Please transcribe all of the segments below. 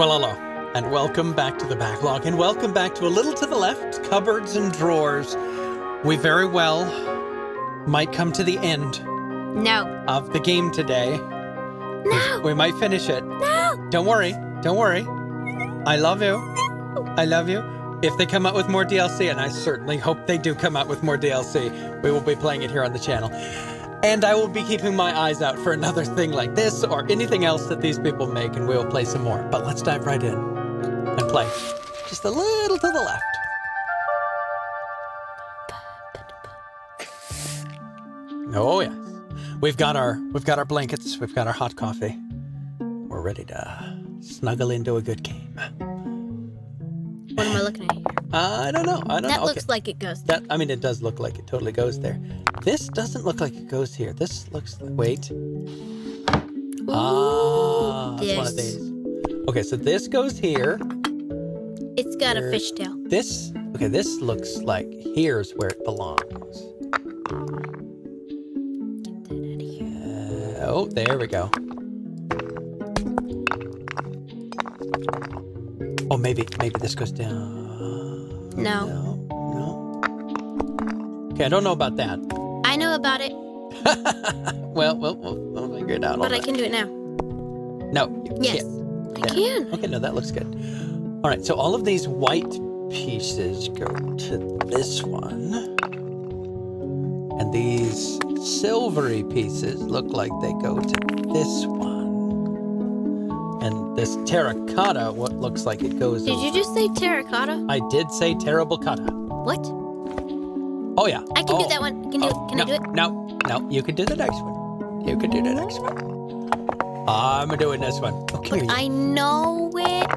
Well, hello, and welcome back to the backlog, and welcome back to a little to the left cupboards and drawers. We very well might come to the end No. of the game today. No. We might finish it. No. Don't worry, don't worry. I love you. I love you. If they come out with more DLC, and I certainly hope they do come out with more DLC, we will be playing it here on the channel. And I will be keeping my eyes out for another thing like this or anything else that these people make, and we will play some more. But let's dive right in and play just a little to the left. Oh yes, we've got our we've got our blankets, we've got our hot coffee. We're ready to snuggle into a good game. What am I looking at here? I don't know. I don't That know. looks like it goes. That I mean, it does look like it totally goes there. This doesn't look like it goes here. This looks. Wait. Ah, it's one of these. Okay, so this goes here. It's got a fishtail. This. Okay, this looks like here's where it belongs. Get that out of here. Uh, oh, there we go. Oh, maybe maybe this goes down. No. No. No. Okay, I don't know about that. I know about it, well, we'll, we'll, we'll figure it out. but I right. can do it now. No. Yes. can't. I can. Okay, no, that looks good. All right, so all of these white pieces go to this one. And these silvery pieces look like they go to this one. And this terracotta, what looks like it goes. Did you just say terracotta? I did say terrible cotta. What? Oh, yeah. I can oh, do that one. Can do oh, it. Can no, I do it? No, no, you can do the next one. You can do the next one. I'm doing this one. Okay, But I know it.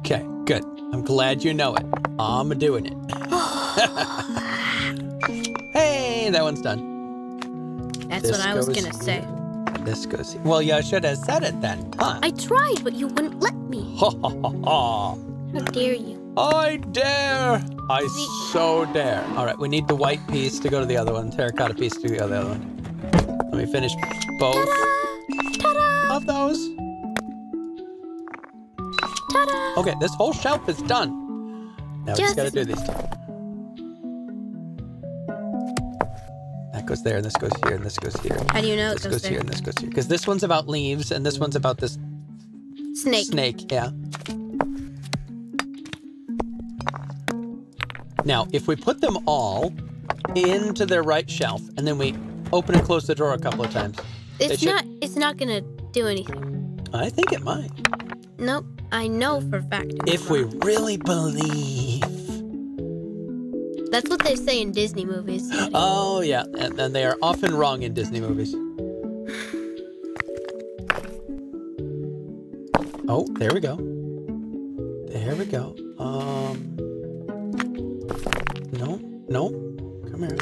Okay, good. I'm glad you know it. I'm doing it. hey, that one's done. That's This what I was gonna say. This goes. Well, you should have said it then, huh? I tried, but you wouldn't let me. Ha ha ha ha! How dare you? I dare! I so dare. All right, we need the white piece to go to the other one, terracotta piece to go to the other one. Let me finish both Ta-da! Ta-da! of those. Ta-da! Okay, this whole shelf is done. Now we just Just- gotta do these goes there, and this goes here, and this goes here. How do you know it This goes goes here, and this goes here. Because this one's about leaves, and this one's about this Snake. snake. Yeah. Now, if we put them all into their right shelf, and then we open and close the drawer a couple of times, It's should- not. It's not gonna do anything. I think it might. Nope. I know for a fact. If we really believe. That's what they say in Disney movies. Oh, yeah, and, and they are often wrong in Disney movies. Oh, there we go. There we go. Um. No, no. Come here.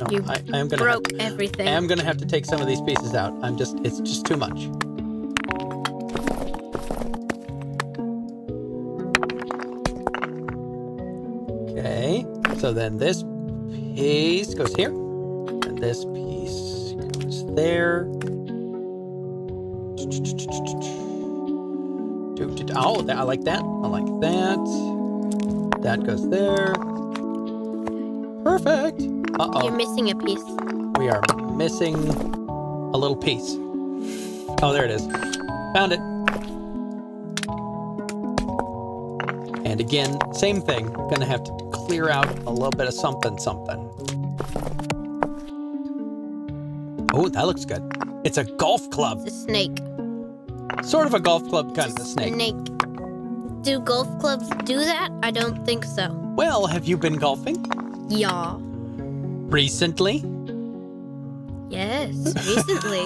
No, You I, I am gonna. Broke Have, everything. I am gonna have to take some of these pieces out. I'm just. It's just too much. So then this piece goes here, and this piece goes there. Oh, that, I like that. I like that. That goes there. Perfect. Uh oh. You're missing a piece. We are missing a little piece. Oh, there it is. Found it. Again, same thing. Gonna have to clear out a little bit of something, something. Oh, that looks good. It's a golf club. It's a snake. Sort of a golf club kind It's of a snake. Do golf clubs do that? I don't think so. Well, have you been golfing Yeah. recently? Yes. Recently.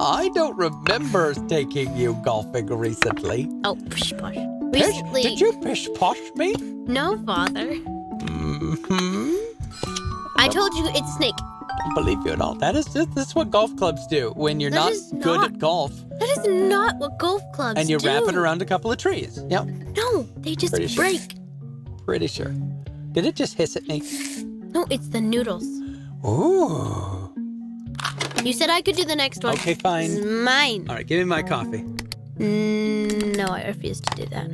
I don't remember taking you golfing recently. oh, push push. Pish- Recently. did you pish posh me? No, father. hmm I told you it's snake. don't believe you at all. That is that's what golf clubs do when you're That not good at golf That is not what golf clubs do. and you do. wrap it around a couple of trees. Yep, No, they just Pretty sure. break. pretty sure. Did it just hiss at me? No, it's the noodles. Ooh. You said I could do the next one. Okay, It's fine. mine. All right, give me my coffee. Mm, no, I refuse to do that.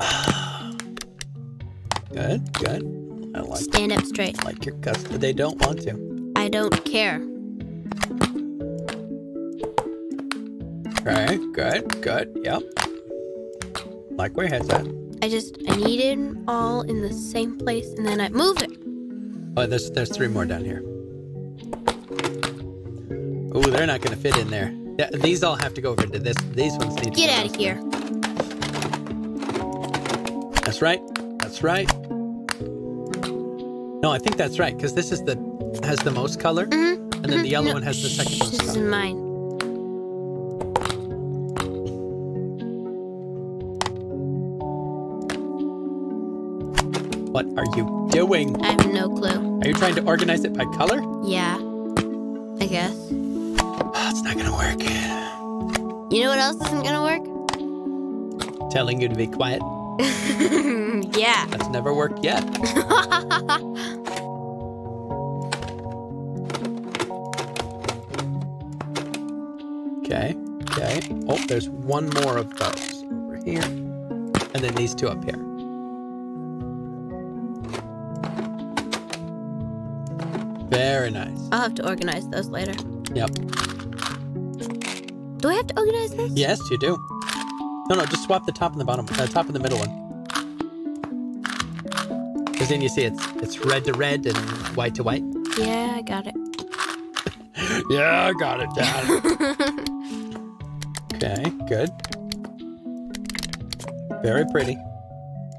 Good, good. I like Stand up straight. like your guts, but they don't want to. I don't care. Okay, good, good. Yep. Like where head's at. I just I need it all in the same place, and then I move it. Oh, there's there's three more down here. They're not gonna fit in there. Yeah, these all have to go over to this. These ones need to Get out of here. That's right. That's right. No, I think that's right because this is the has the most color, Mm-hmm. and then the yellow one has the second most This is mine. What are you doing? I have no clue. Are you trying to organize it by color? Yeah. I guess. It's not gonna work. You know what else isn't gonna work? Telling you to be quiet. yeah. That's never worked yet. Okay. Okay. Oh, there's one more of those over here, and then these two up here. Very nice. I'll have to organize those later. Yep. Do I have to organize this? Yes, you do. No, no, just swap the top and the bottom, uh, top and the middle one. Because then you see it's it's red to red and white to white. Yeah, I got it. Yeah, I got it down. okay, good. Very pretty.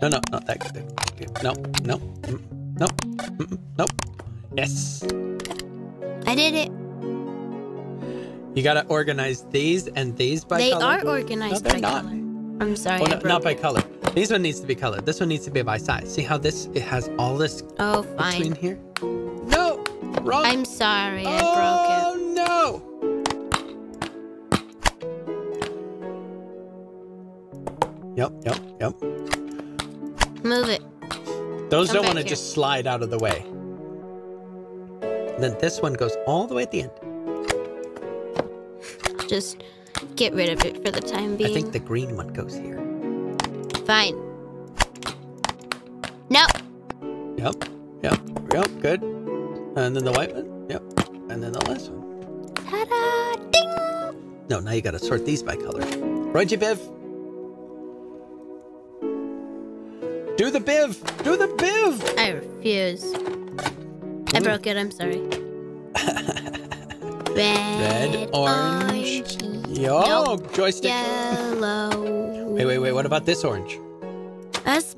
No, no, not that good. No, no, no, mm, no. Yes. I did it. You gotta organize these and these by they color. are organized No, they're by not. color. I'm sorry. Oh, no, broke not by it. color. This one needs to be colored. This one needs to be by size. See how this it has all this Oh, fine. between here? No, wrong. I'm sorry. I oh no! Yep, yep, yep. Move it. Those Come don't want to just slide out of the way. Then this one goes all the way at the end. Just get rid of it for the time being. I think the green one goes here. Fine. No. Yep, yep, yep, good. And then the white one, yep. And then the last one. Ta-da! Ding! No, now you gotta sort these by color. Roy G. Biv. Do the Biv! Do the Biv! I refuse. I broke it. I'm sorry. Red, orange, orange, Yo, Nope. joystick. yellow. Wait, wait, wait. What about this orange? That's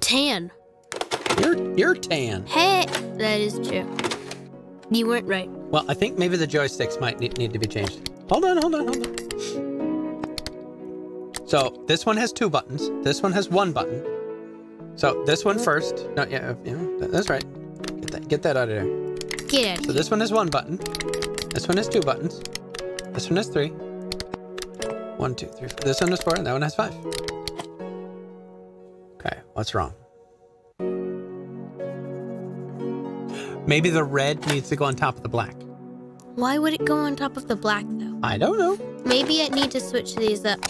tan. You're you're tan. Hey, that is true. You weren't right. Well, I think maybe the joysticks might need, need to be changed. Hold on, hold on, hold on. So this one has two buttons. This one has one button. So this one first. No, yeah, yeah, that's right. Get that, get that out of there. Get out. So this one has one button. This one has two buttons. This one has three. One, two, three. Four. This one has four, and that one has five. Okay, what's wrong? Maybe the red needs to go on top of the black. Why would it go on top of the black though? I don't know. Maybe I need to switch these up.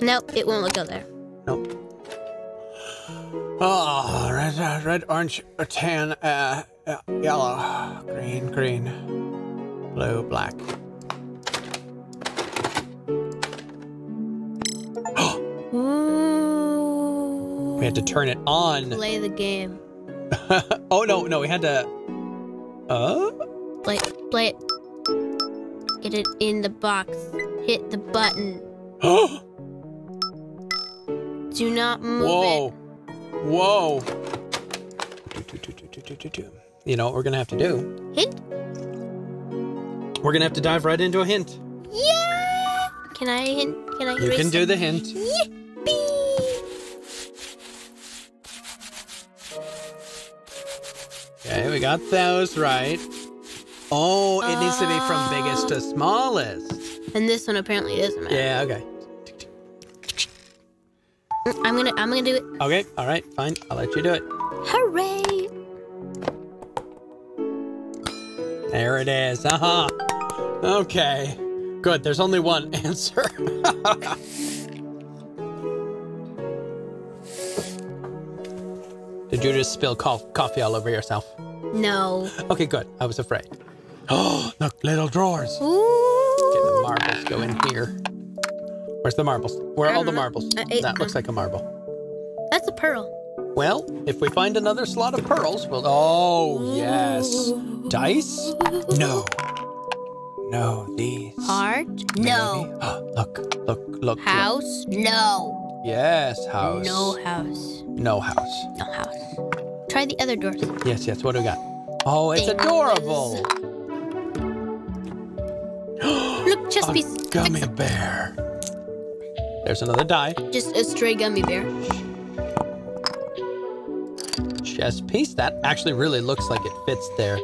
Nope, it won't go there. Nope. Oh, red, uh, red, orange, uh, tan, uh, yellow, green, green, blue, black. We had to turn it on. play the game. oh no, no, we had to. Uh, Play, play it. Get it in the box. Hit the button. Do not move whoa, it. whoa. You know what we're gonna have to do? Hint. We're gonna have to dive right into a hint. Yeah. Can I hint? Can I? You can do it? the hint. Yippee! Okay, we got those right. Oh, it needs to be from ah. biggest to smallest. And this one apparently doesn't matter. Yeah, okay. I'm gonna. I'm gonna do it. Okay, all right, fine. I'll let you do it. Hooray! There it is. Uh huh. Okay. Good. There's only one answer. Did you just spill co- coffee all over yourself? No. Okay, good. I was afraid. Oh, look, little drawers. Ooh. the marbles go in here. Where's the marbles? Where are all the uh-huh. marbles? Uh, I ate That looks uh, like a marble. That's a pearl. Well, if we find another slot of pearls, we'll. Oh, yes. Dice? No. No, these. Heart? No. Maybe. look, look, look. look. House? No. Yes, house. No house. No house. No house. Try the other doors. Yes, yes. What do we got? Oh, it's Things. adorable. Look, A piece. gummy bear. There's another die. Just a stray gummy bear. Chess piece. That actually really looks like it fits there.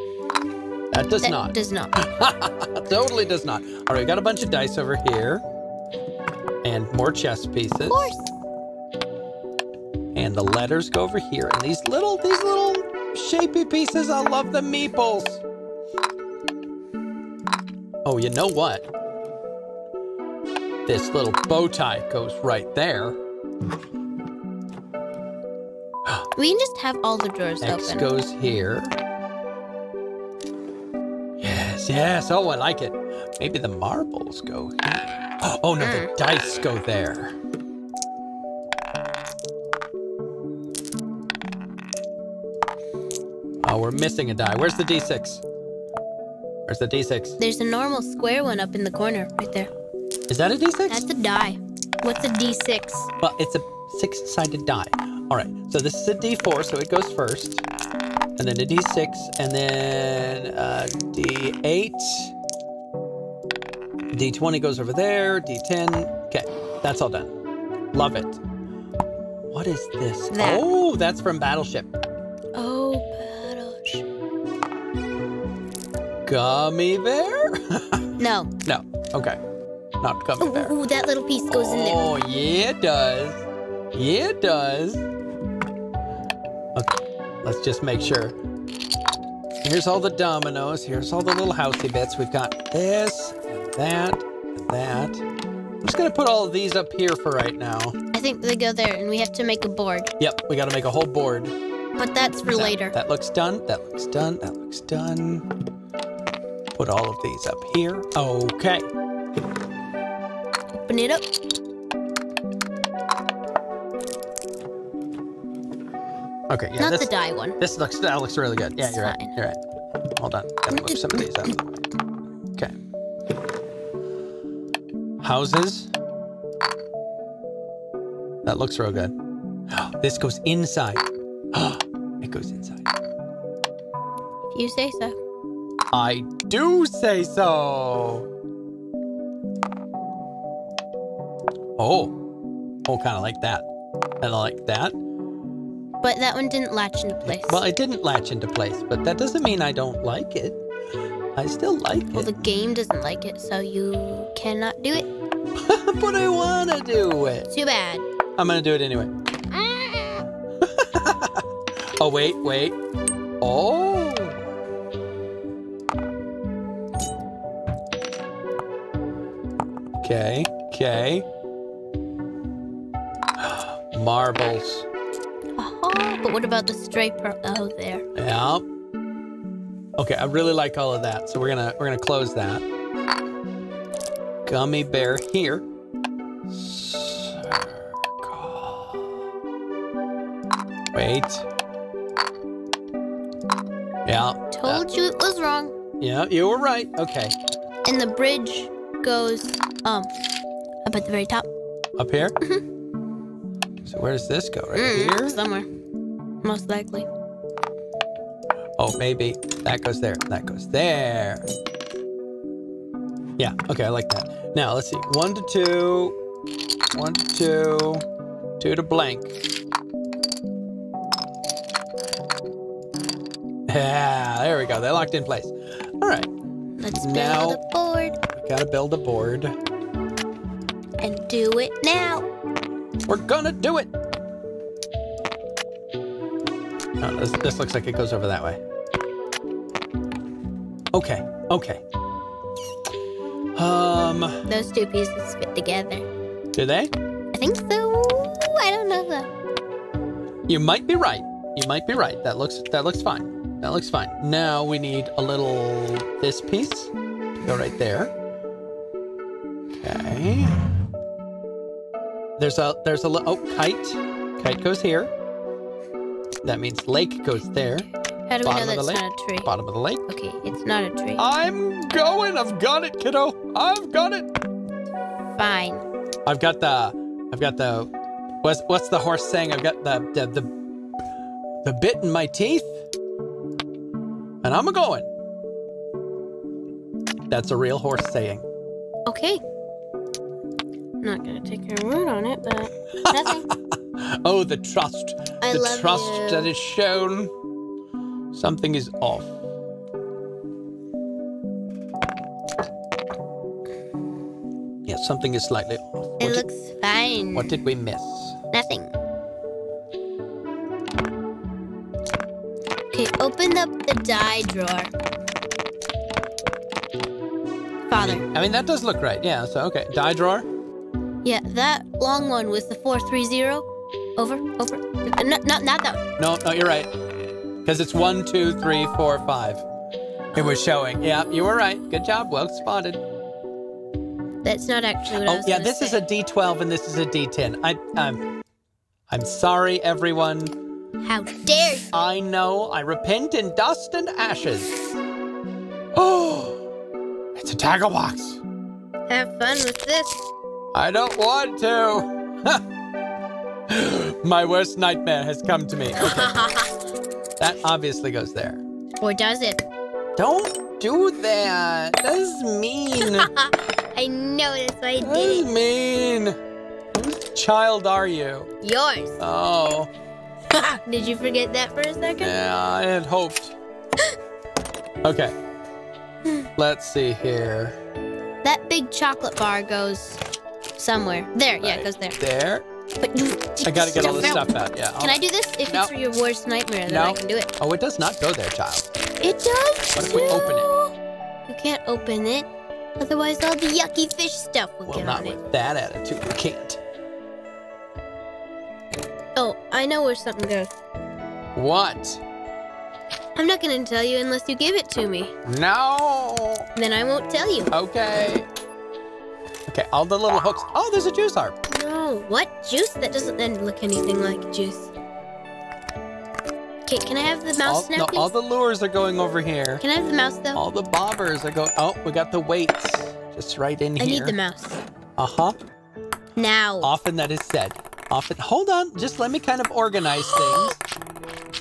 That does That not. does not. totally does not. All right, we got a bunch of dice over here. And more chess pieces. Of course. And the letters go over here. And these little, these little shapy pieces, I love the meeples. Oh, you know what? This little bow tie goes right there. We can just have all the doors X open. goes here. Yes, yes. Oh, I like it. Maybe the marbles go here. Oh, no, the hmm. dice go there. Oh, we're missing a die. Where's the D6? Where's the D6? There's a normal square one up in the corner, right there. Is that a D6? That's a die. What's a D6? Well, it's a six-sided die. All right, so this is a D4, so it goes first, and then a D6, and then a D8. D20 goes over there. D10. Okay, that's all done. Love it. What is this? That. Oh, that's from Battleship. Oh, battleship. Gummy bear? No. no. Okay. Not gummy Ooh, bear. ooh, that little piece goes in there. Oh, yeah, it does. Yeah, it does. Let's just make sure. Here's all the dominoes. Here's all the little housey bits. We've got this, and that, and that. I'm just gonna put all of these up here for right now. I think they go there, and we have to make a board. Yep, we gotta make a whole board. But that's for That- later. That looks done. That looks done. That looks done. Put all of these up here. Okay. Open it up. Okay. Yeah. Not this, the die one. This looks that looks really good. Yeah, It's you're right. fine. You're right. Hold on. Gotta move some of these out of the way. Okay. Houses. That looks real good. This goes inside. it goes inside. If you say so. I do say so. Oh. Oh, kind of like that. And I like that. But that one didn't latch into place. Well, it didn't latch into place, but that doesn't mean I don't like it. I still like it. Well, the game doesn't like it, so you cannot do it. but I want to do it. Too bad. I'm going to do it anyway. Oh, wait, wait. Oh. Okay, okay. Marbles. Oh, but what about the pearl? Oh, there. Yeah. Okay, I really like all of that, so we're gonna we're gonna close that. Gummy bear here. Circle. Wait. Yeah. Told you it was wrong. Yeah, you were right. Okay. And the bridge goes, um, up at the very top. Up here? so where does this go? Right Mm, here? Somewhere. Most likely. Oh, maybe that goes there. That goes there. Yeah, okay, I like that. Now, let's see. One to two. One to two. Two to blank. Yeah, there we go. They're locked in place. All right. Let's build Now- a board We gotta build a board. and do it now. We're gonna do it. Oh, this, this looks like it goes over that way. Okay, okay. Um, Those two pieces fit together. do they? I think so. I don't know though. You might be right. You might be right. That looks that looks fine. That looks fine. Now we need a little this piece to go right there. Okay. There's a there's a li- oh kite. Kite goes here. That means lake goes there. How do we Bottom know that's lake. not a tree? Bottom of the lake. Okay, it's not a tree. I'm going. I've got it, kiddo. I've got it. Fine. I've got the I've got the what's what's the horse saying? I've got the the the, the bit in my teeth. And I'm a going. That's a real horse saying. Okay. Not gonna take your word on it, but nothing. Oh, the trust. I the trust you. that is shown. Something is off. Yeah, something is slightly off. What, It did, looks fine. what did we miss? Nothing. Okay, open up the die drawer. Father. I mean, that does look right. Yeah, so okay. Die drawer. Yeah, that long one was the 430. Over, over. Uh, No, no, not that one. No, no, you're right. Because it's one, two, three, four, five. It was showing. Yeah, you were right. Good job. Well spotted. That's not actually what I Oh, was yeah, gonna this is a D12 and this is a D10. I, I'm, I'm sorry, everyone. How dare you! I know. I repent in dust and ashes. Oh, it's a tackle box. Have fun with this. I don't want to. My worst nightmare has come to me. Okay, that obviously goes there. or does it? Don't do that. That's mean. I know that's why I That's did mean. Whose child are you? Yours. Oh, did you forget that for a second? yeah, I had hoped. Okay. Let's see here. That big chocolate bar goes somewhere. There, yeah, it goes there. There. But you I gotta get all this out. stuff out. Yeah. Can I do this? If No. it's for your worst nightmare, then No. I can do it. Oh, it does not go there, child. It does. What if we open it? You can't open it. Otherwise, all the yucky fish stuff will Well, get not on it. with that attitude. You can't. Oh, I know where something goes. What? I'm not gonna tell you unless you give it to me. No. Then I won't tell you. Okay. Okay, all the little hooks. Oh, there's a juice harp. No, what juice? That doesn't then look anything like juice. Okay, can I have the mouse All, now, no, all the lures are going over here. Can I have the mouse though? All the bobbers are going. Oh, we got the weights just right in I here. I need the mouse Uh huh. now. Often that is said. Often. Hold on. Just let me kind of organize things.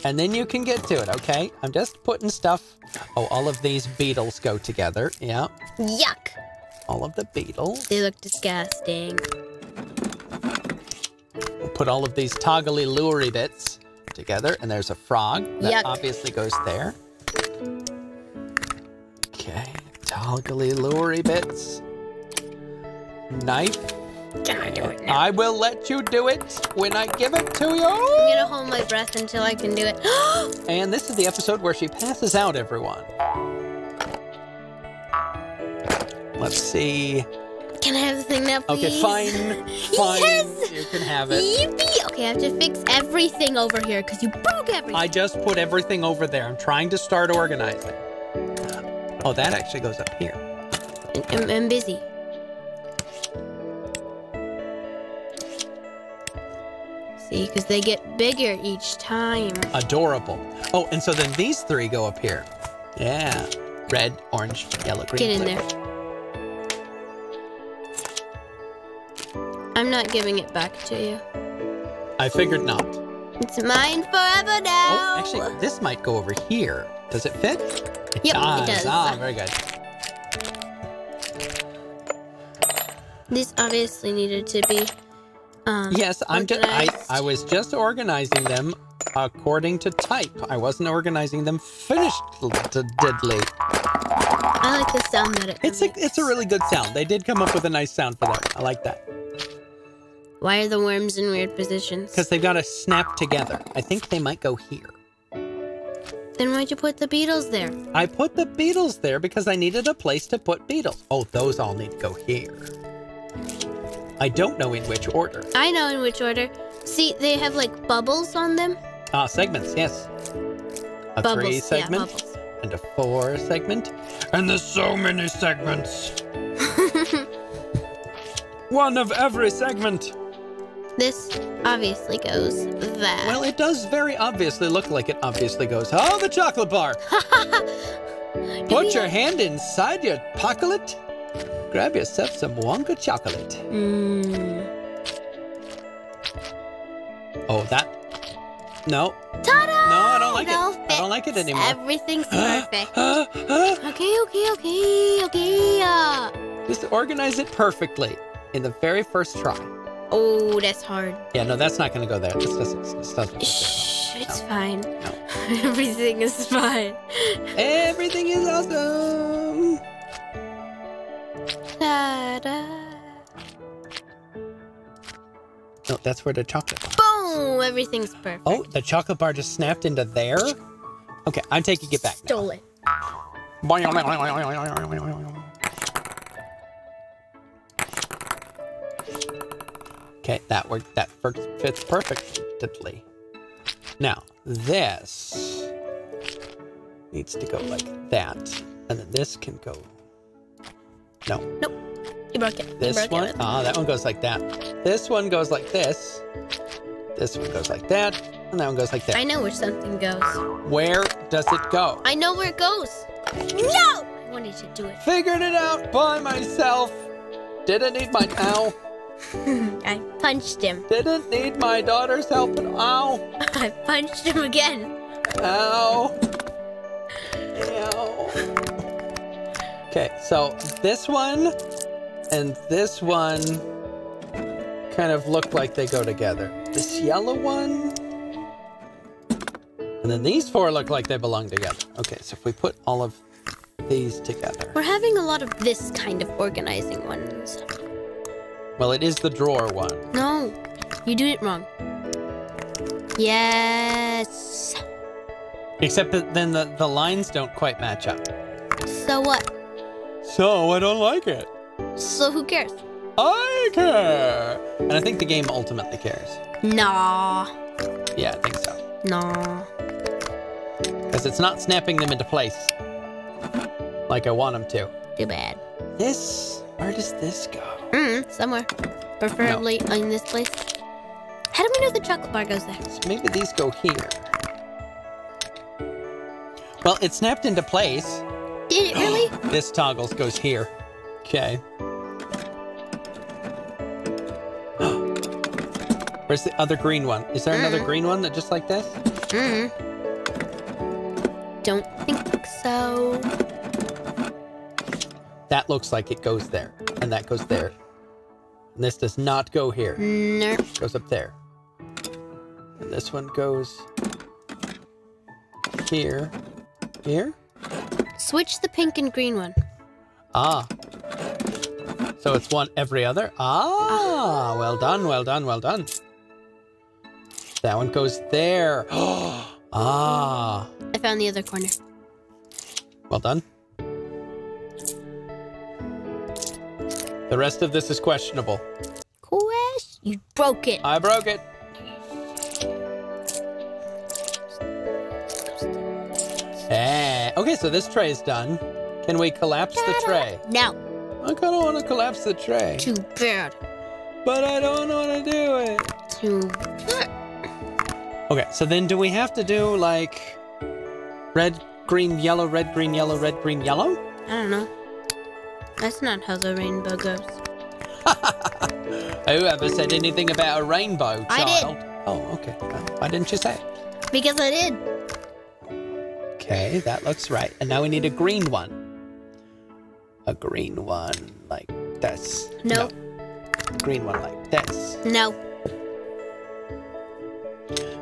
And then you can get to it, okay? I'm just putting stuff. Oh, all of these beetles go together. Yeah. Yuck! All of the beetles. They look disgusting. We'll put all of these toggly lury bits together. And there's a frog. That Yuck. obviously goes there. Okay. Toggly lury bits. Knife. Can I do it now? I will let you do it when I give it to you. I'm gonna hold my breath until I can do it. And this is the episode where she passes out everyone. Let's see. can I have the thing now, please? Okay, fine. Fine. Yes! You can have it. Yippee! Okay, I have to fix everything over here because you broke everything. I just put everything over there. I'm trying to start organizing. Oh, that actually goes up here. I'm, I'm busy. See, because they get bigger each time. Adorable. Oh, and so then these three go up here. Yeah. Red, orange, yellow, green. Get in blue. there. I'm not giving it back to you. I figured not. It's mine forever now. Oh, actually, this might go over here. Does it fit? It Yep, it does. does. Ah, very good. This obviously needed to be. Um, Yes, I'm just. I. I was just organizing them according to type. I wasn't organizing them finishedly. I like the sound that it It's a it's a really good sound. They did come up with a nice sound for that. I like that Why are the worms in weird positions? because they've got to snap together. I think they might go here. Then why'd you put the beetles there? I put the beetles there because I needed a place to put beetles. Oh, those all need to go here. I don't know in which order. I know in which order. See, they have like bubbles on them. Ah, segments, yes. A bubbles. three segment bubbles. and a four segment. And there's so many segments. One of every segment. This obviously goes that. Well, it does very obviously look like it obviously goes. Oh, the chocolate bar. Put your have- hand inside your pocket. Grab yourself some Wonka chocolate. Mm. Oh, that. No. Ta-da! No, I don't like it. I don't like it anymore. Everything's perfect. Okay, okay, okay, okay. Uh, Just organize it perfectly in the very first try. Oh, that's hard. Yeah, no, that's not going to go there. This doesn't. This doesn't. Go there. Shh, it's No. fine. No. Everything is fine. Everything is awesome. Ta-da. No, that's where the chocolate. Bar. Boom! Everything's perfect. Oh, the chocolate bar just snapped into there. Okay, I'm taking it back. now. Stole it. Okay, that worked. That fits perfectly. Now this needs to go like that, and then this can go. No, Nope. You broke it. this broke one. Ah, that one goes like that. This one goes like this. This one goes like that, and that one goes like that. I know where something goes. Where does it go? I know where it goes. No! I wanted to do it. Figured it out by myself. Didn't need my ow. I punched him. Didn't need my daughter's help. And ow, I punched him again. ow, ow. Okay, so this one and this one kind of look like they go together. This yellow one. And then these four look like they belong together. Okay, so if we put all of these together. We're having a lot of this kind of organizing ones. Well, it is the drawer one. No, you did it wrong. Yes. Except that then the, the lines don't quite match up. So what? So I don't like it. So who cares? I care. And I think the game ultimately cares. Nah. Yeah, I think so. Nah. Because it's not snapping them into place like I want them to. Too bad. This, where does this go? Mm, somewhere. Preferably in this place. How do we know the chocolate bar goes there? So maybe these go here. Well, it snapped into place. Did it really? This toggles goes here. Okay. Where's the other green one? Is there another Mm. green one that just like this? Mm. Don't think so. That looks like it goes there, and that goes there. And this does not go here. Nope. It goes up there. And this one goes here. Here? Switch the pink and green one. Ah. So it's one every other? Ah, well done, well done, well done. That one goes there. ah, I found the other corner. well done. The rest of this is questionable. Quest? You broke it. I broke it. Eh, okay, so this tray is done. Can we collapse the tray? No. I kind of want to collapse the tray, Too bad. but I don't want to do it. Too bad. Okay, so then do we have to do like red, green, yellow, red, green, yellow, red, green, yellow? I don't know. That's not how the rainbow goes. Whoever said anything about a rainbow, I did. child? Oh, okay. Why didn't you say it? Because I did. Okay, that looks right. And now we need a green one. A green one like this. No. No. Green one like this. No.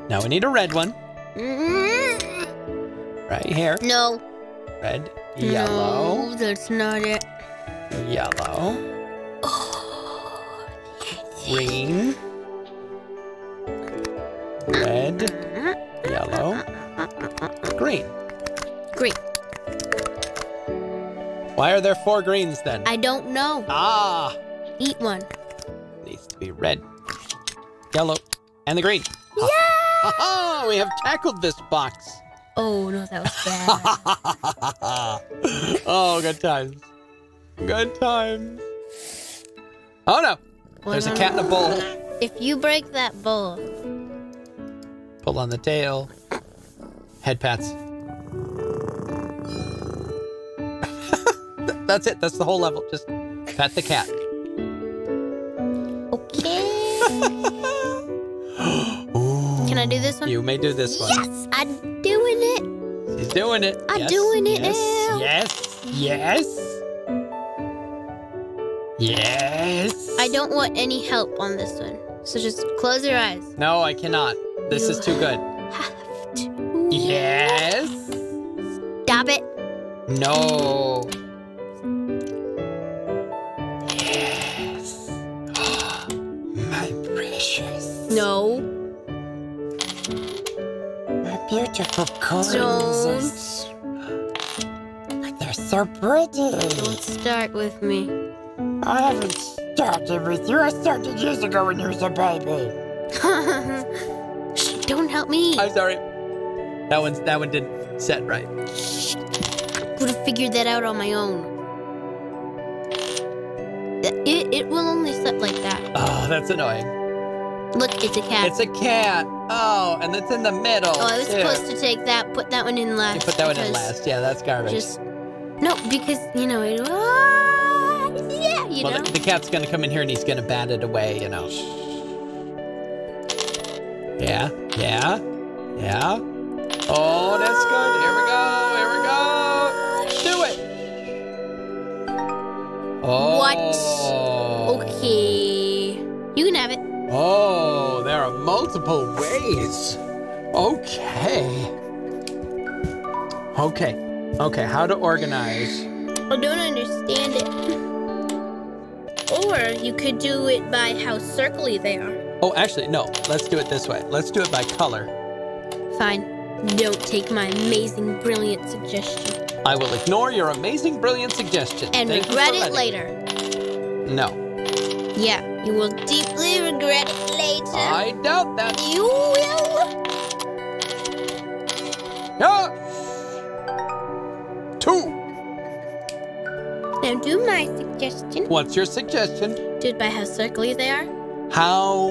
Now we need a red one Mm, right here. No. Red, yellow, No, that's not it. Yellow, green, red, yellow, green. Green. Why are there four greens then? I don't know. ah, Eat one. needs to be red, yellow, and the green. Yeah! Ha we have tackled this box. Oh no, that was bad. oh, good times. Good times. Oh no, there's a cat in a bowl. If you break that bowl, Pull on the tail. Head pats. That's it. That's the whole level. Just pat the cat. okay. Can I do this one? You may do this one. Yes, I'm doing it. She's doing it. I'm Yes, doing it yes. Yes. Yes. Yes. I don't want any help on this one. So just close your eyes. No, I cannot. This You is too good. Have to. Yes. Stop it. No. Yes. My precious. No. My beautiful Don't. They're so pretty. Don't start with me. I haven't started with you. I started years ago when you was a baby. Shh, don't help me. I'm sorry. That one's that one didn't set right. Would have figured that out on my own. It, it will only set like that. Oh, that's annoying. Look, it's a cat. It's a cat. Oh, and it's in the middle. oh, I was too. supposed to take that, put that one in last. You put that one in last. Yeah, that's garbage. Just no, because you know it. Yeah, you well, know. the, the cat's gonna come in here and he's gonna bat it away, you know. Yeah, yeah, yeah. Oh, that's good. Here we go. Here we go. Do it. Oh. What? Okay, you can have it. Oh, there are multiple ways. Okay. Okay. Okay, how to organize. I don't understand it. Or you could do it by how circly they are. Oh, actually, no. Let's do it this way. Let's do it by color. Fine. Don't take my amazing, brilliant suggestion I will ignore your amazing, brilliant suggestion. and Thank regret it later. No, Yeah, you will deeply regret it later. I doubt that. You will. Ah! Now do my suggestion. What's your suggestion? Do it by how circly they are. How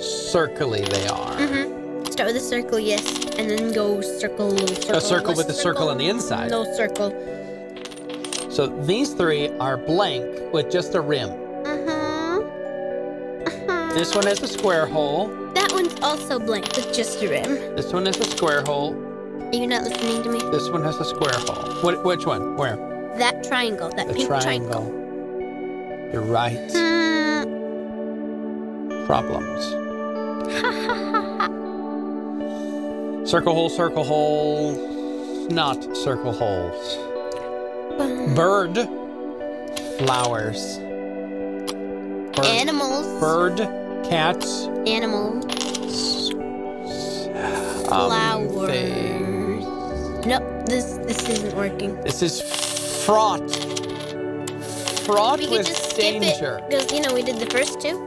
circly they are. Mm-hmm. Start with a circle, yes, and then go circle, circle. A circle with a circle on the inside. No circle. So these three are blank with just a rim. Uh-huh. Uh-huh. This one has a square hole. That one's also blank with just a rim. This one has a square hole. Are you not listening to me? This one has a square hole. What, which one? Where? That triangle, that The pink triangle. You're right. Hmm. Problems. Circle hole, circle hole. Not circle holes. Bird. Flowers. Bird. Animals. Bird. Cats. Animals. um, Flowers. Nope, this this isn't working. This is fraught. Fraught We with just skip danger. it because you know we did the first two.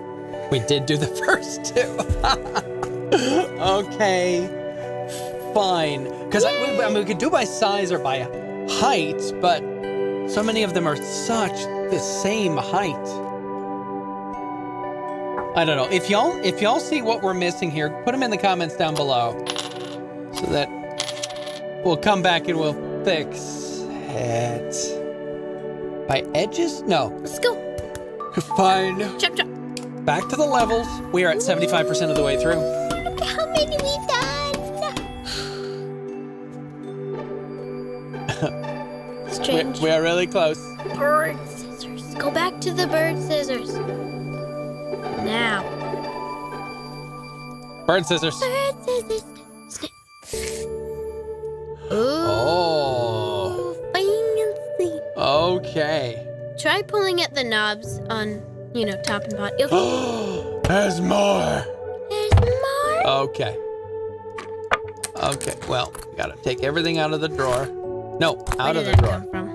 We did do the first two. okay. Fine. Because I mean, we could do by size or by height, but so many of them are such the same height. I don't know. If y'all if y'all see what we're missing here, put them in the comments down below, so that we'll come back and we'll fix it. By edges? No. Let's go. Fine. Chop chop. Back to the levels. We are at 75% of the way through. Look how many we've done. Strange. we are really close. Bird scissors. Go back to the bird scissors. Now. Bird scissors. Bird scissors. Ooh. Oh. Okay. Try pulling at the knobs on, you know, top and bottom. Okay. There's more. There's more. Okay. Okay. Well, we gotta take everything out of the drawer. No, Where out of the drawer. come from?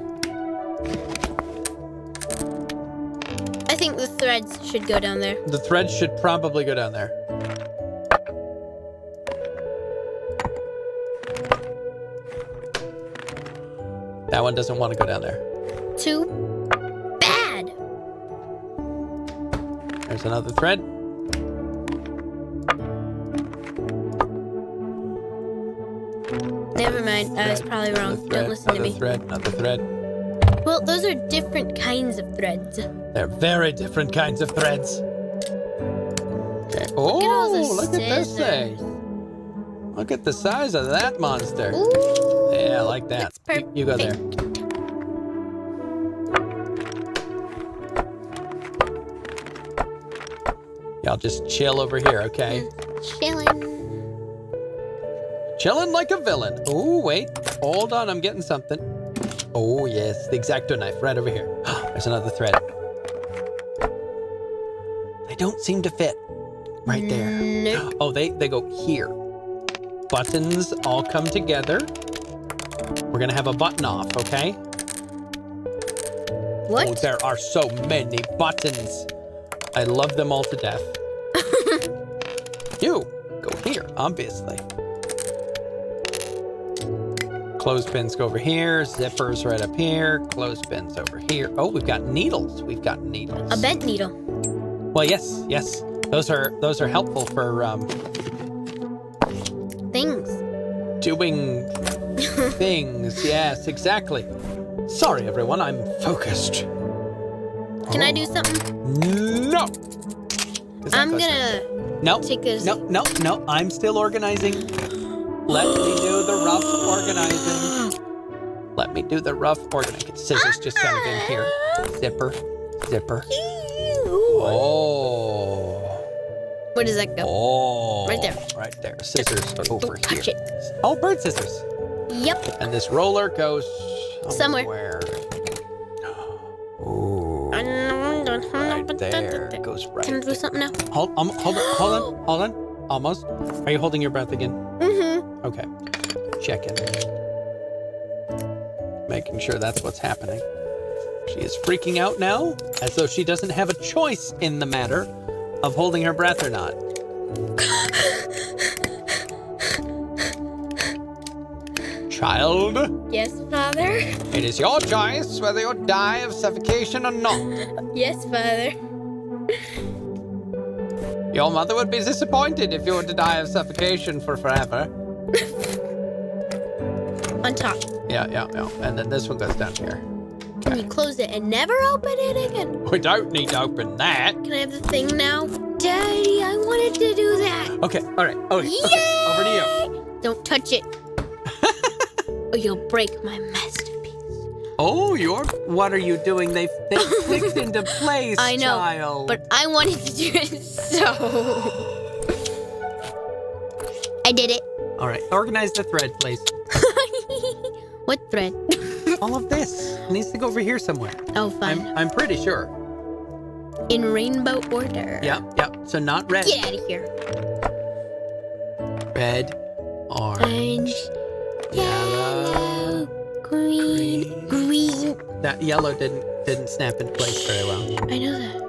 I think the threads should go down there. The threads should probably go down there. That one doesn't want to go down there. Too bad. There's another thread. Never mind. I was probably wrong. thread, Don't listen to me. Thread, another thread. Well, those are different kinds of threads. They're very different kinds of threads. Okay. Oh, at all oh, the look at this thing. Look at the size of that monster. Ooh. Yeah, I like that. You, you go there. Yeah, I'll just chill over here, okay? Chilling. Chilling like a villain. Oh, wait. Hold on, I'm getting something. Oh, yes, the X-Acto knife right over here. There's another thread. They don't seem to fit. Right there. Nope. Oh, they, they go here. Buttons all come together. We're gonna have a button off, okay? What? Oh, there are so many buttons. I love them all to death. you go here, obviously. Clothespins go over here. Zippers right up here. Clothespins over here. Oh, we've got needles. We've got needles. A bent needle. Well, yes, yes. Those are those are helpful for um, Things. doing things. Yes, exactly. Sorry, everyone. I'm focused. Can I do something? No. I'm gonna enough? No. take this. No, no, no. I'm still organizing. Let me do the rough organizing. Let me do the rough organizing. Scissors just kind of in ah. here. Zipper, zipper. Oh. Where does that go? Oh. Right there. Right there. Scissors over Don't here. it. Oh, bird scissors. Yep. And this roller goes Somewhere. Ooh, there. It goes right Can I do something now? Hold, um, hold on, hold on, hold on. Almost. Are you holding your breath again? Mm-hmm. Okay. Checking. Making sure that's what's happening. She is freaking out now, as though she doesn't have a choice in the matter of holding her breath or not. Child, Yes, father. it is your choice whether you die of suffocation or not. Yes, father. Your mother would be disappointed if you were to die of suffocation for forever. On top. Yeah, yeah, yeah. And then this one goes down here. Can you close it and never open it again? We don't need to open that. Can I have the thing now? Daddy, I wanted to do that. Okay, all right. Okay, okay. Over to you. Don't touch it. or you'll break my masterpiece. Oh, you're. What are you doing? They they clicked into place, I know, child. But I wanted to do it, so. I did it. all right, organize the thread, please. what thread? All of this needs to go over here somewhere. Oh, fine. I'm I'm pretty sure. In rainbow order. Yep, yep. So not red. Get out of here. Red, orange, Orange, yellow, green, green. That yellow didn't didn't snap into place very well. I know that.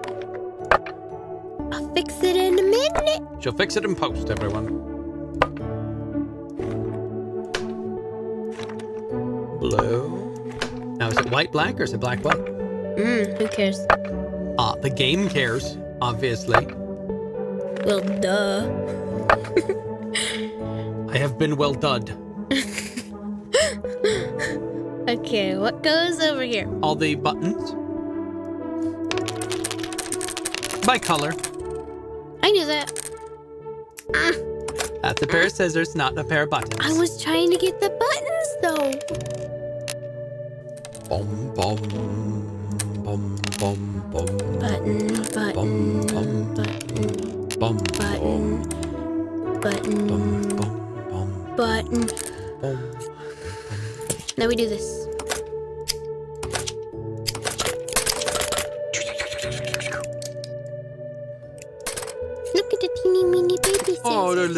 I'll fix it in a minute. She'll fix it in post, everyone. Blue. Now is it white black or is it black white? Mm, who cares? Ah, the game cares, obviously. Well, duh. I have been well done. Okay, what goes over here? All the buttons. By color. I knew that. Ah. That's a pair of scissors, not a pair of buttons. I was trying to get the buttons though. Bum, bum, bum, bum, bum, Button, button, Bum, bum. button, bum, button, bum, button, bum, bum, button. bum. Now we do this.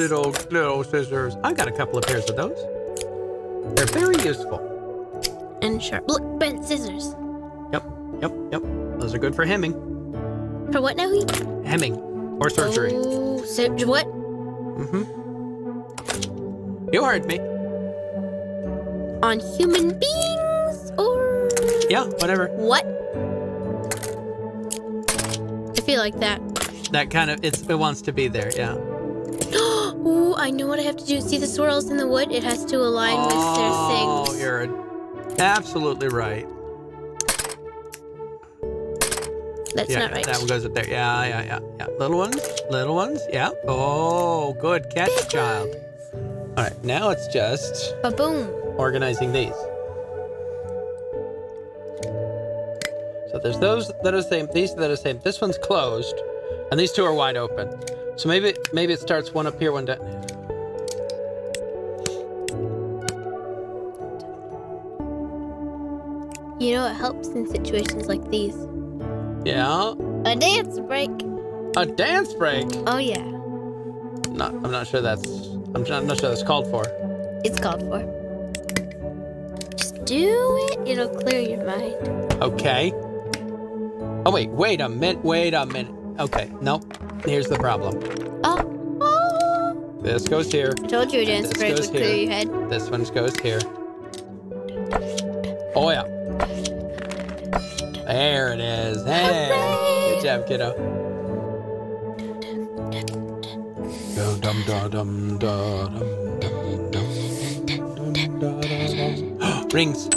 Little little scissors. I got a couple of pairs of those. They're very useful. and sharp. Look, bent scissors. Yep, yep, yep. Those are good for hemming. For what now? Hemming. Or surgery. Oh, sur- what? Mm-hmm. You heard me. On human beings or Yeah, whatever. what? I feel like that. That kind of it's it wants to be there, yeah. Ooh, I know what I have to do. See the swirls in the wood? It has to align with their things. oh, you're absolutely right. That's yeah, not right. that one goes up there. Yeah, yeah, yeah, yeah. Little ones, little ones. Yeah. Oh, good catch, child. All right, now it's just Ba-boom. organizing these. So there's those that are the same, these that are the same. This one's closed, and these two are wide open. So maybe maybe it starts one up here, one down. You know, it helps in situations like these. Yeah, A dance break. a dance break. Oh, yeah. Not, I'm not sure that's. I'm not, I'm not sure that's called for. It's called for. Just do it. It'll clear your mind. Okay. Oh wait, wait a minute. Wait a minute. Okay, nope. Here's the problem. Oh. oh. This goes here. I told you a dance This break goes would clear here. your head. This one goes here. Oh yeah. There it is. Hey. Hooray! Good job, kiddo. Go dum da dum da dum dum dum dum da da dum. Rings.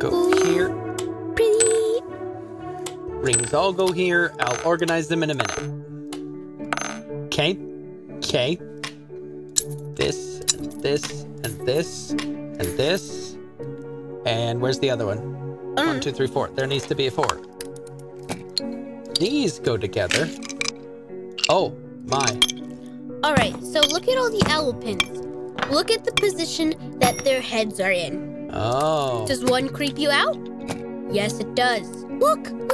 Go here. Rings all go here. I'll organize them in a minute. Okay. Okay. This and this and this and this. And where's the other one? One, Um, two, three, four. There needs to be a four. These go together. Oh, my. All right, so look at all the owl pins. Look at the position that their heads are in. Oh. Does one creep you out? Yes, it does. Look, look at that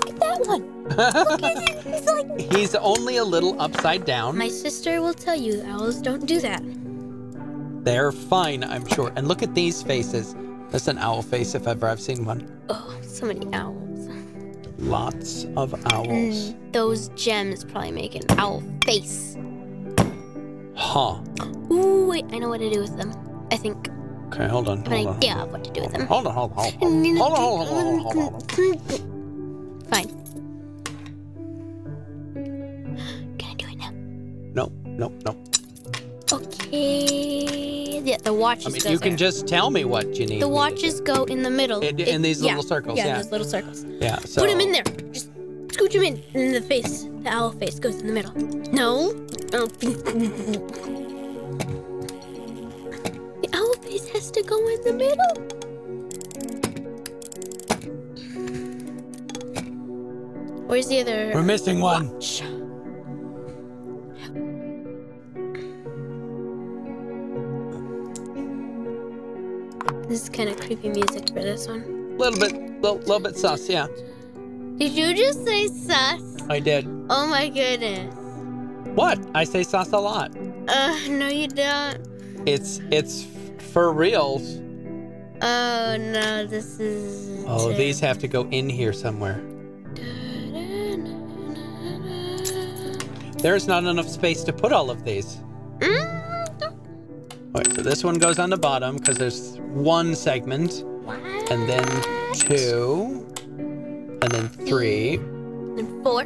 one. Look at it. It's like He's only a little upside down. my sister will tell you owls don't do that. They're fine, I'm sure. And look at these faces. That's an owl face if ever I've seen one. Oh, so many owls. Lots of owls. And those gems probably make an owl face. Huh. Ooh, wait, I know what to do with them. I think Okay, hold on. I have an idea of what to do with them. Hold on, hold on, hold on. Hold on, hold on, hold on, hold on, hold on. Fine. No, no, no. Okay. Yeah, the watches I mean, you can just tell me what you need. The watches go in the middle. In- in these little circles, Yeah, yeah. those little circles. Yeah, so. Put them in there. Just scooch them in. And the face, the owl face, goes in the middle. No. Oh. the owl face has to go in the middle. Where's the other? We're missing one. watch? This is kind of creepy music for this one. A little bit, little, little bit sus, yeah. Did you just say sus? I did. Oh my goodness. What? I say sus a lot. Uh, no, you don't. It's, it's for reals. Oh no, this is. Oh, these have to go in here somewhere. There's not enough space to put all of these. Mm, Alright, so this one goes on the bottom because there's one segment, and then two, and then three, And four.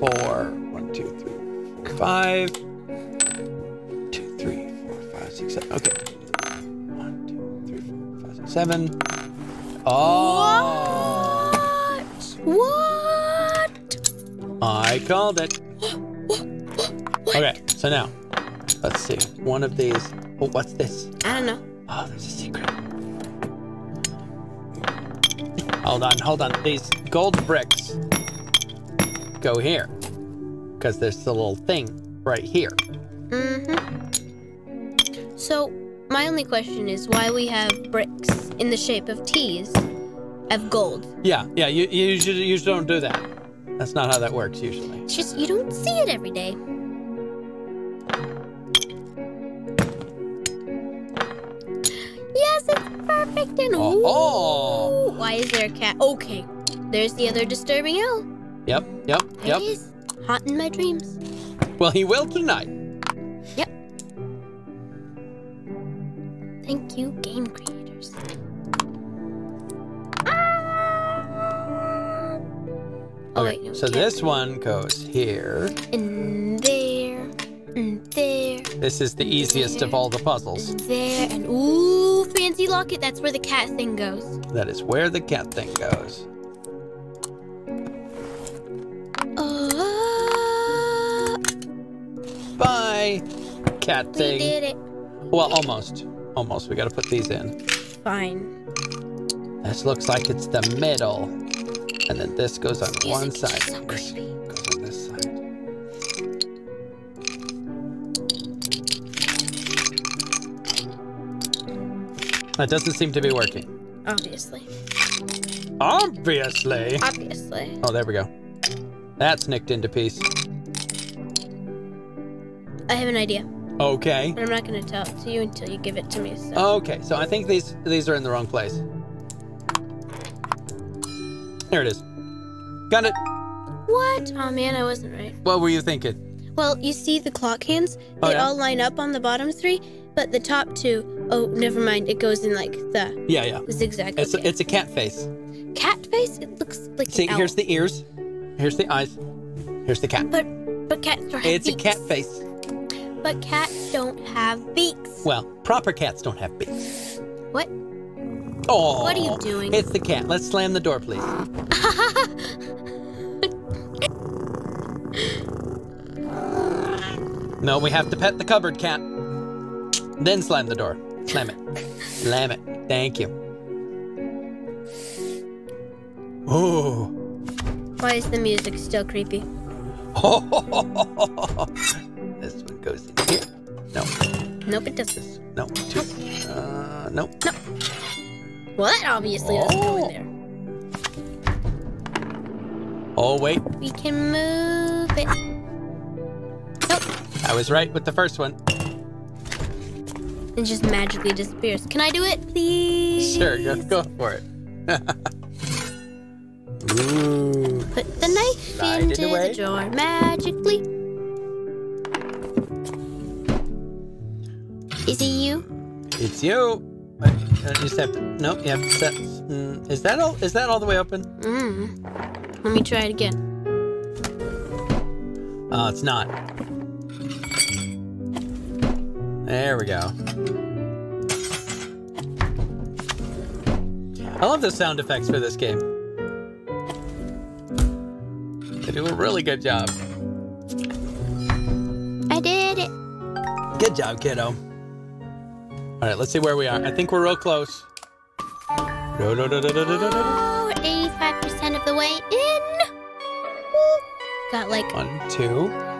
four, one, two, three, four, five, two, three, four, five, six, seven. Okay. One, two, three, four, five, six, seven. Oh, What? I called it. Okay, so now, let's see. One of these. Oh, what's this? I don't know. Oh, there's a secret. Hold on, hold on. These gold bricks go here. Because there's the little thing right here. Mm-hmm. So, my only question is why we have bricks in the shape of T's of gold. Yeah, yeah, you, you usually, you usually don't do that. That's not how that works usually. It's just you don't see it every day. Perfect. And Oh, ooh, oh. why is there a cat? Okay, there's the other disturbing owl. Yep, yep, There yep. it is, haunting my dreams. Well, he will tonight. Yep. Thank you, game creators. Ah! Oh, Okay, wait, no, so this one goes here. And there, and there, This is the easiest of all the puzzles. there, and ooh, fancy locket. That's where the cat thing goes. That is where the cat thing goes. Oh, Bye, cat thing. we did it. Well, almost. Almost. We got to put these in. Fine. This looks like it's the middle. And then this goes on one side. so That doesn't seem to be working. Obviously. Obviously. Obviously. Oh, there we go. That's nicked into piece. I have an idea, Okay. but I'm not going to tell it to you until you give it to me. So. Okay, so I think these these are in the wrong place. There it is. Got it. What? Oh man, I wasn't right. What were you thinking? Well, you see the clock hands? Oh, They yeah? all line up on the bottom three, but the top two, oh, never mind. It goes in like the Yeah, yeah. zigzag. It's okay. a, it's a cat face. cat face. It looks like See, here's the ears. Here's the eyes. Here's the cat. But but cats don't have It's a cat face. But cats don't have beaks. Well, proper cats don't have beaks. What? Oh. What are you doing? It's the cat. Let's slam the door, please. No, we have to pet the cupboard cat. Then slam the door. Slam it. Slam it. Thank you. Ooh. Why is the music still creepy? this one goes in here. No, Nope, it doesn't. no, two. Uh, no. Well, that obviously doesn't go in Oh. there. Oh, wait. We can move it. Nope. I was right with the first one. It just magically disappears. Can I do it, please? Sure, go, go for it. Ooh. Put the knife Slide into the jar magically. Is it you? It's you. Uh, You just have to, no, you have to set. Mm, is that all? Is that all the way open? Mm. Let me try it again. Oh, it's not. There we go. I love the sound effects for this game. They do a really good job. I did it. Good job, kiddo. All right, let's see where we are. I think we're real close. Oh, 85% of the way in. Got like, One, two.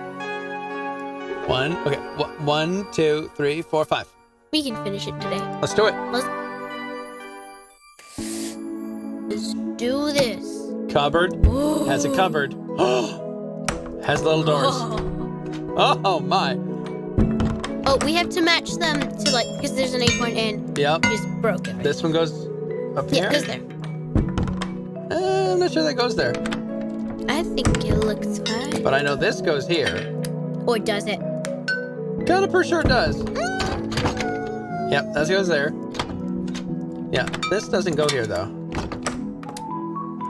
One. Okay. One, two, three, four, five. we can finish it today. Let's do it. Let's, let's do this. Cupboard has a cupboard. has little doors. Oh my. Oh, we have to match them to like, because there's an acorn point and Yep. just broke it. Right? This one goes up here. yeah, here. goes there. Uh, I'm not sure that goes there, I think it looks fine. but I know this goes here. Or does it? Kind of for sure it does. Yep, that goes there. Yeah, this doesn't go here though.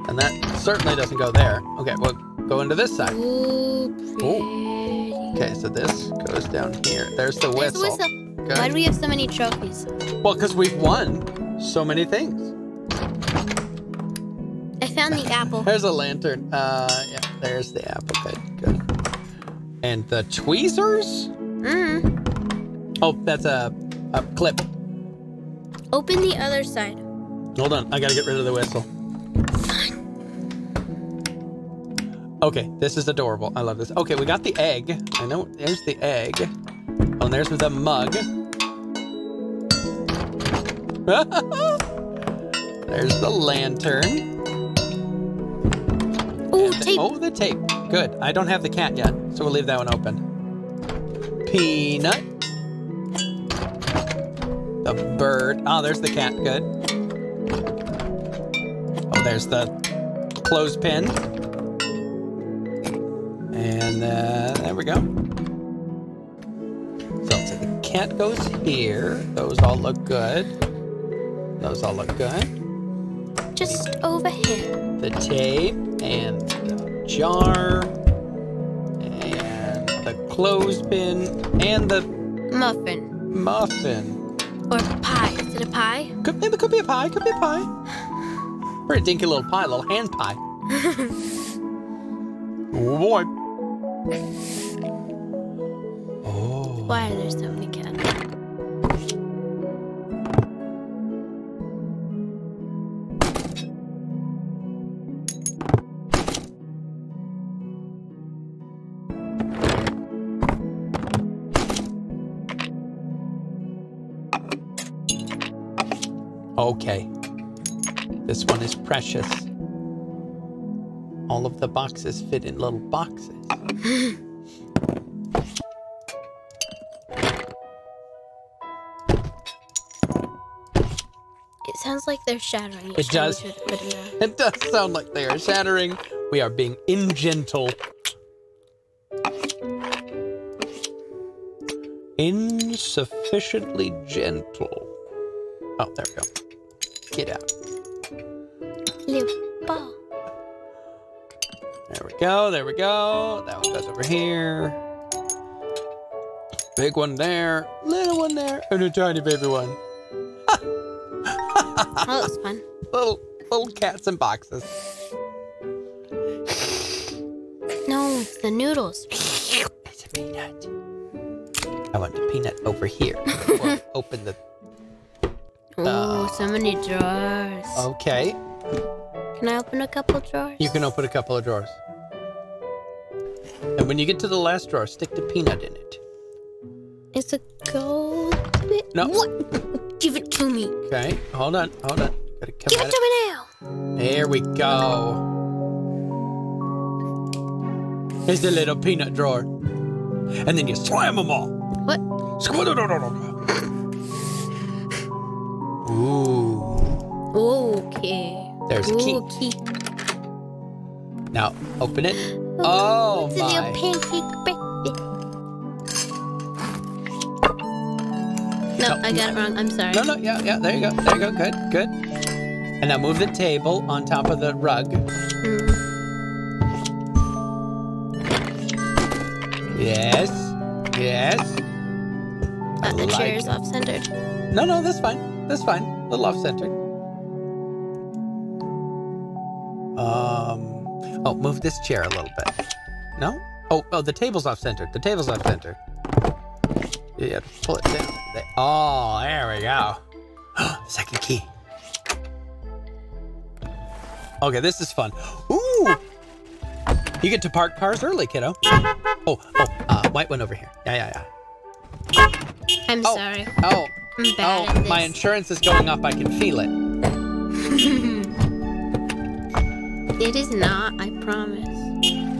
And that certainly doesn't go there. Okay, we'll go into this side. Ooh, pretty. Okay, so this goes down here. There's the There's whistle. the whistle. Why do we have so many trophies? Well, because we've won so many things. I found the apple. There's a lantern. Uh, yeah, there's the apple. Good, good. And the tweezers? Mm. Oh, that's a, a clip. Open the other side. Hold on, I gotta get rid of the whistle. Okay, this is adorable. I love this. Okay, we got the egg. I know, there's the egg. Oh, and there's the mug. there's the lantern. Ooh, the- tape. oh, the tape. Good. I don't have the cat yet, so we'll leave that one open. Peanut. The bird. Oh, there's the cat. Good. Oh, there's the clothespin. And uh, there we go. So, so the cat goes here. Those all look good. Those all look good. Just over here. The tape and the jar the clothespin and the Muffin. muffin. Or pie. Is it a pie? Could, maybe could be a pie. Could be a pie. Or a dinky little pie, little hand pie. oh boy. Oh. Why are there so many cats? Okay. This one is precious. All of the boxes fit in little boxes. It sounds like they're shattering. It does. put- put 'em down. It does sound like they are shattering. We are being ingentle. Insufficiently gentle. Oh, there we go. Get out. There we go. There we go. That one goes over here. Big one there. Little one there. And a tiny baby one. Oh, that was fun. Little little cats in boxes. No, it's the noodles. It's a peanut. I want the peanut over here. Open the. Oh, so many drawers. Okay. Can I open a couple drawers? You can open a couple of drawers. And when you get to the last drawer, stick the peanut in it. It's a gold bit. No. What? Give it to me. Okay. Hold on. Hold on. Gotta come Give at it to me now. There we go. Here's the little peanut drawer. And then you slam them all. What? Ooh. Okay. There's a key. Now open it. Oh it's a my. pancake breakfast. No, No, I got it wrong. I'm sorry. No, no, yeah, yeah. There you go. There you go. Good, good. And now move the table on top of the rug. Mm. Yes. Yes. Uh, the like chair is off centered. No, no, that's fine. That's fine. A little off center. Um. Oh, move this chair a little bit. No? Oh, oh, the table's off center. The table's off center. You have to pull it down. There- Oh, there we go. Second key. Okay, this is fun. Ooh! You get to park cars early, kiddo. Oh, oh, uh, white one over here. Yeah, yeah, yeah. I'm Oh. sorry. Oh, I'm bad oh, at this. my insurance is going up. I can feel it. It is not, I promise.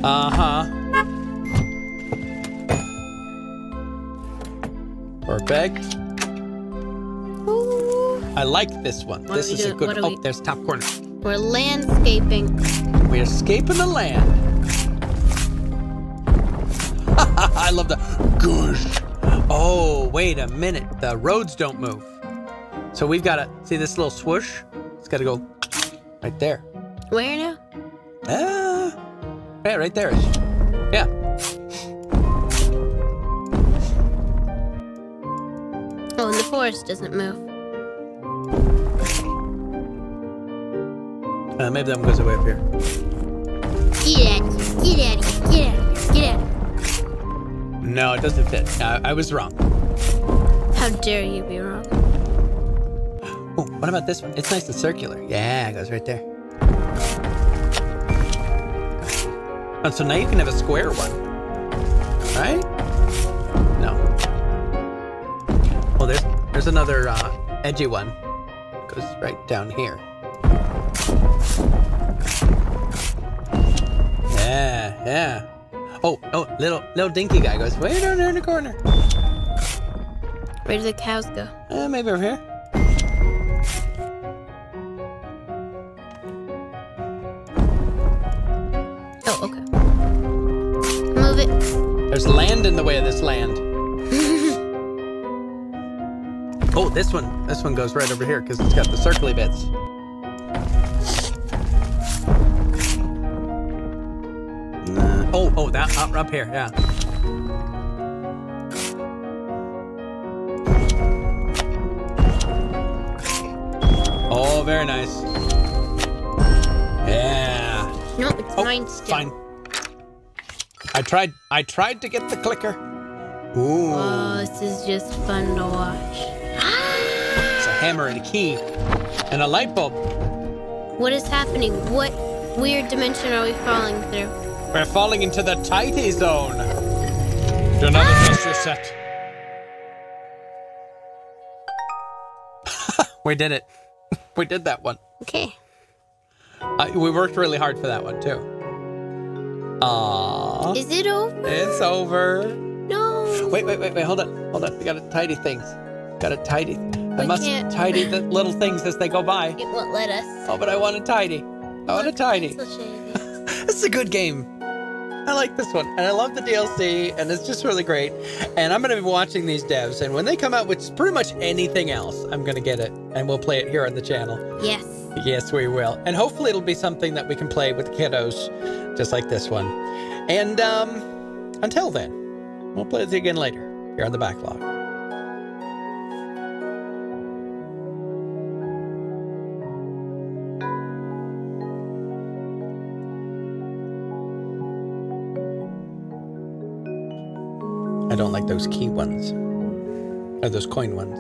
Uh huh. Perfect. Ooh, I like this one. What this do is a good. Oh, we- there's top corner. we're landscaping. We're escaping the land. I love the gush. Oh, wait a minute. The roads don't move. So we've got to see this little swoosh. It's got to go right there. Where now? Ah, yeah, right there. Yeah. Oh, and the forest doesn't move. Uh, maybe that one goes away up here. Get out of here. Get out of here. Get out of here. Get out of here. No, it doesn't fit. I, I was wrong. How dare you be wrong? Oh, what about this one? It's nice and circular. Yeah, it goes right there. And so now you can have a square one. Right? No. Oh, there's there's another uh, edgy one. Goes right down here. Yeah, yeah. Oh, oh, little little dinky guy goes way down there in the corner. Where do the cows go? Uh, maybe over here. Oh, okay. Move it. There's land in the way of this land. oh, this one. This one goes right over here because it's got the circly bits. Oh, oh, that up, up here, yeah. Oh, very nice. Yeah. No, it's Oh, mine still. fine. I tried. I tried to get the clicker. Ooh, Oh, this is just fun to watch. it's a hammer and a key, and a light bulb. What is happening? What weird dimension are we falling through? We're falling into the tighty zone. Do not adjust your set. we did it. We did that one. Okay. Uh, we worked really hard for that one too. Aww. Is it over? It's over. No. Wait, wait, wait, wait. Hold on. Hold on. We gotta tidy things. Gotta tidy. I We must can't. tidy the little things as they go by. It won't let us. Oh, but I want to tidy. I want to tidy. This is a good game. I like this one, and I love the DLC, and it's just really great. And I'm going to be watching these devs, and when they come out with pretty much anything else, I'm going to get it, and we'll play it here on the channel. Yes. Yes, we will. And hopefully it'll be something that we can play with kiddos, just like this one. And um, until then, we'll play it again later here on the backlog. Like those key ones. Or those coin ones.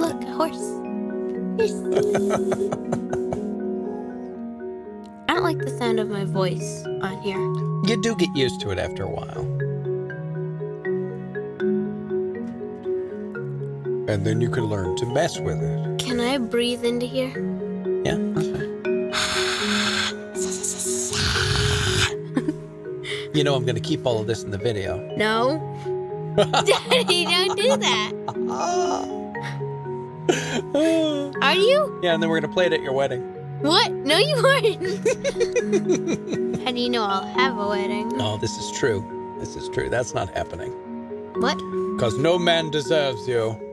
Look, horse. I don't like the sound of my voice on here. You do get used to it after a while. And then you can learn to mess with it. Can I breathe into here? Yeah, that's You know, I'm going to keep all of this in the video. No. Daddy, don't do that. Are you? yeah, and then we're going to play it at your wedding. What? No, you aren't. How do you know I'll have a wedding? Oh, this is true. This is true. That's not happening. What? Because no man deserves you. I love you.